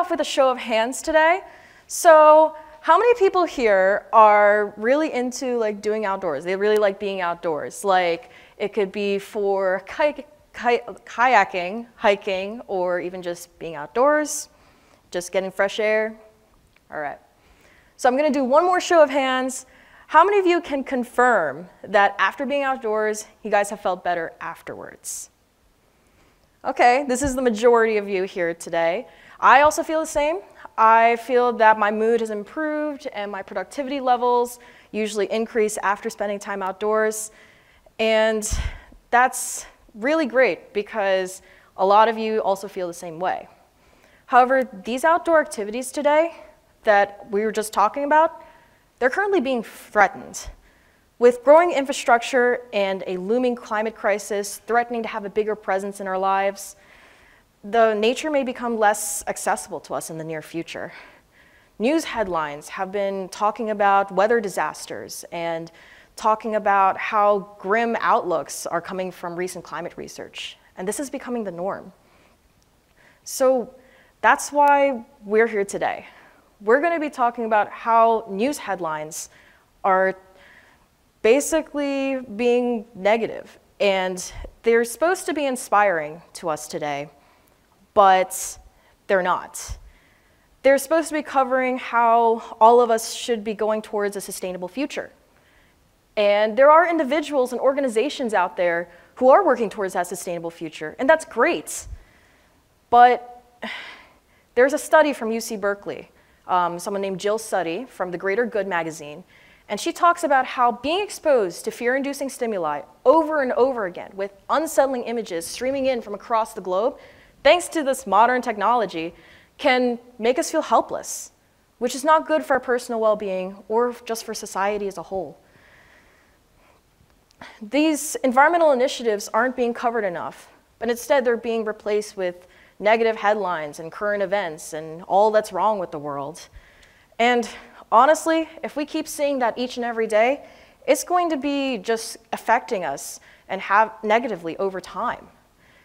off with a show of hands today. So how many people here are really into like doing outdoors? They really like being outdoors. Like it could be for kay kay kayaking, hiking, or even just being outdoors, just getting fresh air. All right. So I'm going to do one more show of hands. How many of you can confirm that after being outdoors, you guys have felt better afterwards? Okay, this is the majority of you here today. I also feel the same. I feel that my mood has improved and my productivity levels usually increase after spending time outdoors. And that's really great because a lot of you also feel the same way. However, these outdoor activities today that we were just talking about, they're currently being threatened. With growing infrastructure and a looming climate crisis threatening to have a bigger presence in our lives, the nature may become less accessible to us in the near future. News headlines have been talking about weather disasters and talking about how grim outlooks are coming from recent climate research. And this is becoming the norm. So that's why we're here today. We're going to be talking about how news headlines are basically being negative, and they're supposed to be inspiring to us today but they're not. They're supposed to be covering how all of us should be going towards a sustainable future. And there are individuals and organizations out there who are working towards that sustainable future, and that's great. But there's a study from UC Berkeley, um, someone named Jill Suttie from the Greater Good magazine, and she talks about how being exposed to fear inducing stimuli over and over again with unsettling images streaming in from across the globe thanks to this modern technology, can make us feel helpless, which is not good for our personal well-being or just for society as a whole. These environmental initiatives aren't being covered enough, but instead they're being replaced with negative headlines and current events and all that's wrong with the world. And honestly, if we keep seeing that each and every day, it's going to be just affecting us and have negatively over time.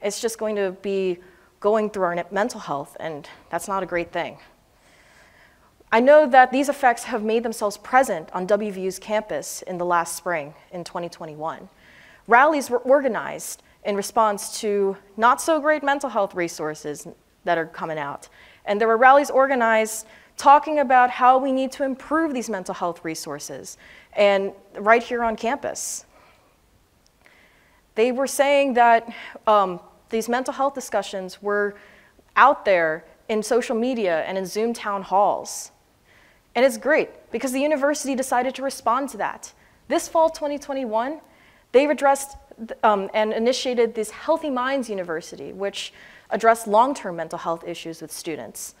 It's just going to be going through our mental health, and that's not a great thing. I know that these effects have made themselves present on WVU's campus in the last spring in 2021. Rallies were organized in response to not so great mental health resources that are coming out. And there were rallies organized talking about how we need to improve these mental health resources and right here on campus. They were saying that um, these mental health discussions were out there in social media and in Zoom town halls. And it's great because the university decided to respond to that. This fall 2021, they've addressed um, and initiated this Healthy Minds University, which addressed long-term mental health issues with students.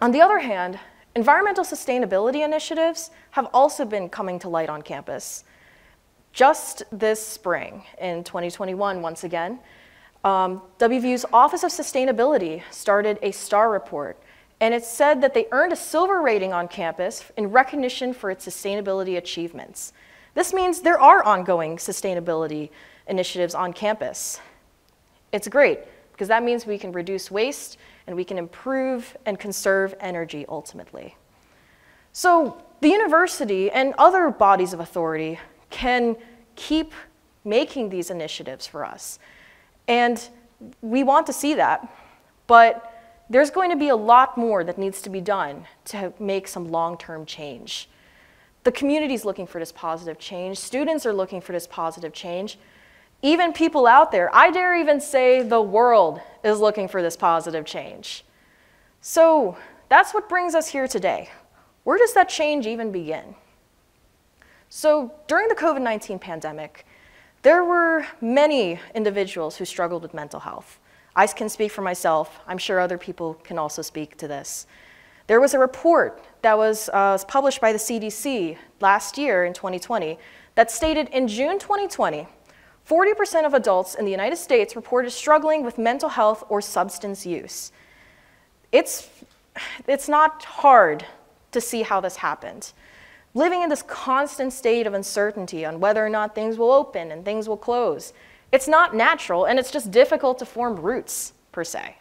On the other hand, environmental sustainability initiatives have also been coming to light on campus. Just this spring, in 2021, once again, um, WVU's Office of Sustainability started a STAR report, and it said that they earned a silver rating on campus in recognition for its sustainability achievements. This means there are ongoing sustainability initiatives on campus. It's great, because that means we can reduce waste and we can improve and conserve energy ultimately. So the university and other bodies of authority can keep making these initiatives for us. And we want to see that, but there's going to be a lot more that needs to be done to make some long-term change. The community is looking for this positive change. Students are looking for this positive change. Even people out there, I dare even say the world is looking for this positive change. So that's what brings us here today. Where does that change even begin? So during the COVID-19 pandemic, there were many individuals who struggled with mental health. I can speak for myself. I'm sure other people can also speak to this. There was a report that was uh, published by the CDC last year in 2020 that stated in June 2020, 40% of adults in the United States reported struggling with mental health or substance use. It's, it's not hard to see how this happened living in this constant state of uncertainty on whether or not things will open and things will close. It's not natural, and it's just difficult to form roots, per se.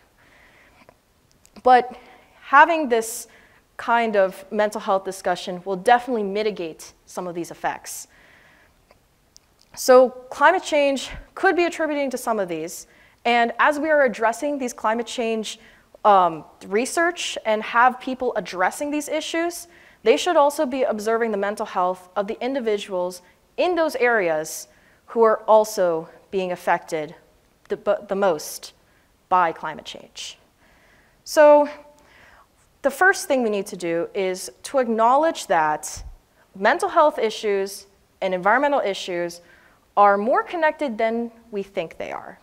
But having this kind of mental health discussion will definitely mitigate some of these effects. So climate change could be attributing to some of these. And as we are addressing these climate change um, research and have people addressing these issues, they should also be observing the mental health of the individuals in those areas who are also being affected the, the most by climate change. So the first thing we need to do is to acknowledge that mental health issues and environmental issues are more connected than we think they are.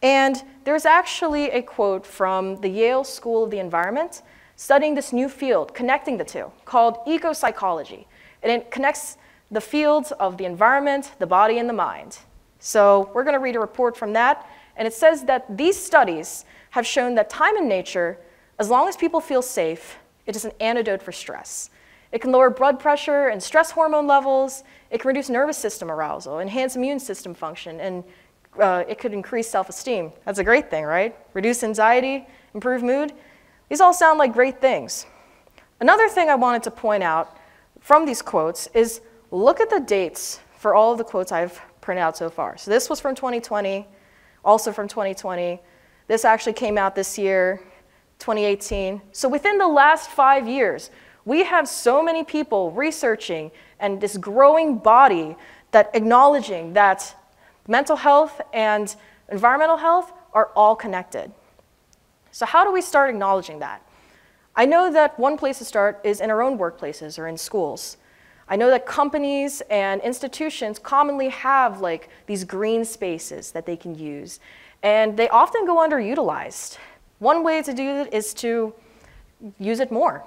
And there's actually a quote from the Yale School of the Environment studying this new field, connecting the two, called ecopsychology. And it connects the fields of the environment, the body, and the mind. So we're going to read a report from that. And it says that these studies have shown that time in nature, as long as people feel safe, it is an antidote for stress. It can lower blood pressure and stress hormone levels. It can reduce nervous system arousal, enhance immune system function, and uh, it could increase self-esteem. That's a great thing, right? Reduce anxiety, improve mood. These all sound like great things. Another thing I wanted to point out from these quotes is look at the dates for all of the quotes I've printed out so far. So this was from 2020, also from 2020. This actually came out this year, 2018. So within the last five years, we have so many people researching and this growing body that acknowledging that mental health and environmental health are all connected. So how do we start acknowledging that? I know that one place to start is in our own workplaces or in schools. I know that companies and institutions commonly have like these green spaces that they can use, and they often go underutilized. One way to do it is to use it more.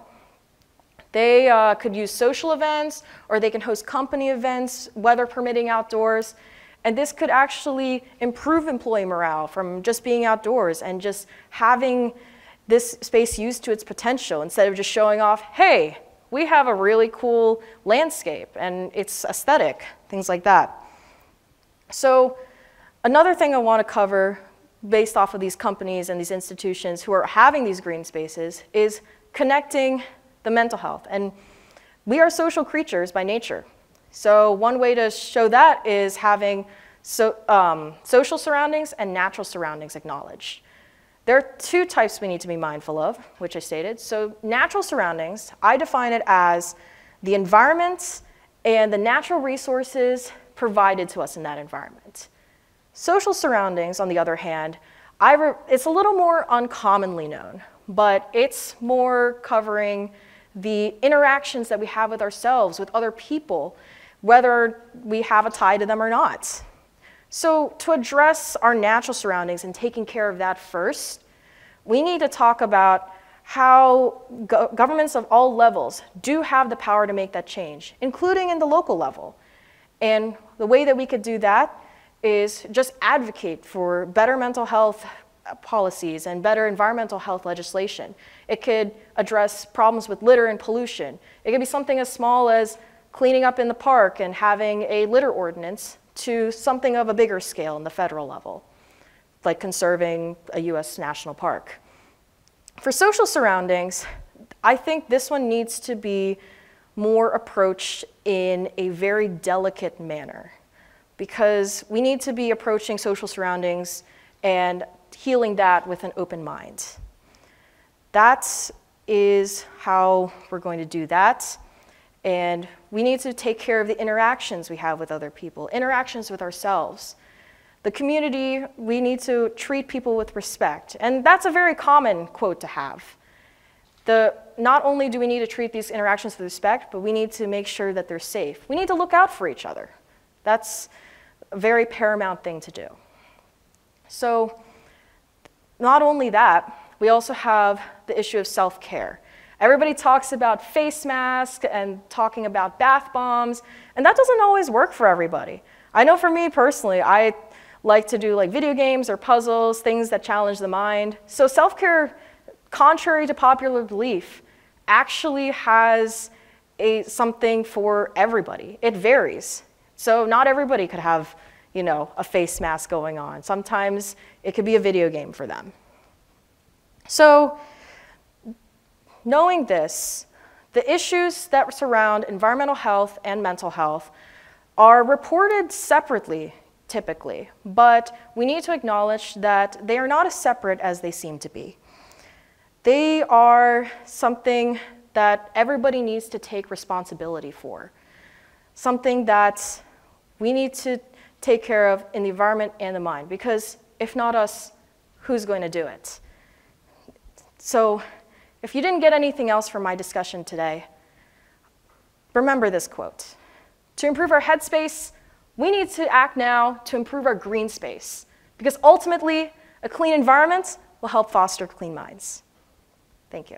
They uh, could use social events or they can host company events, weather permitting outdoors. And this could actually improve employee morale from just being outdoors and just having this space used to its potential instead of just showing off, hey, we have a really cool landscape and it's aesthetic, things like that. So another thing I want to cover based off of these companies and these institutions who are having these green spaces is connecting the mental health. And we are social creatures by nature. So one way to show that is having so, um, social surroundings and natural surroundings acknowledged. There are two types we need to be mindful of, which I stated. So natural surroundings, I define it as the environment and the natural resources provided to us in that environment. Social surroundings, on the other hand, it's a little more uncommonly known, but it's more covering the interactions that we have with ourselves, with other people, whether we have a tie to them or not. So to address our natural surroundings and taking care of that first, we need to talk about how go governments of all levels do have the power to make that change, including in the local level. And the way that we could do that is just advocate for better mental health policies and better environmental health legislation. It could address problems with litter and pollution. It could be something as small as cleaning up in the park and having a litter ordinance to something of a bigger scale in the federal level, like conserving a US national park. For social surroundings, I think this one needs to be more approached in a very delicate manner because we need to be approaching social surroundings and healing that with an open mind. That is how we're going to do that. And we need to take care of the interactions we have with other people, interactions with ourselves. The community, we need to treat people with respect. And that's a very common quote to have. The, not only do we need to treat these interactions with respect, but we need to make sure that they're safe. We need to look out for each other. That's a very paramount thing to do. So not only that, we also have the issue of self-care. Everybody talks about face masks and talking about bath bombs, and that doesn't always work for everybody. I know for me personally, I like to do like video games or puzzles, things that challenge the mind. So self-care, contrary to popular belief, actually has a, something for everybody. It varies. So not everybody could have you know, a face mask going on. Sometimes it could be a video game for them. So knowing this, the issues that surround environmental health and mental health are reported separately, typically, but we need to acknowledge that they are not as separate as they seem to be. They are something that everybody needs to take responsibility for, something that we need to take care of in the environment and the mind, because if not us, who's going to do it? So if you didn't get anything else from my discussion today, remember this quote. To improve our headspace, we need to act now to improve our green space, because ultimately, a clean environment will help foster clean minds. Thank you.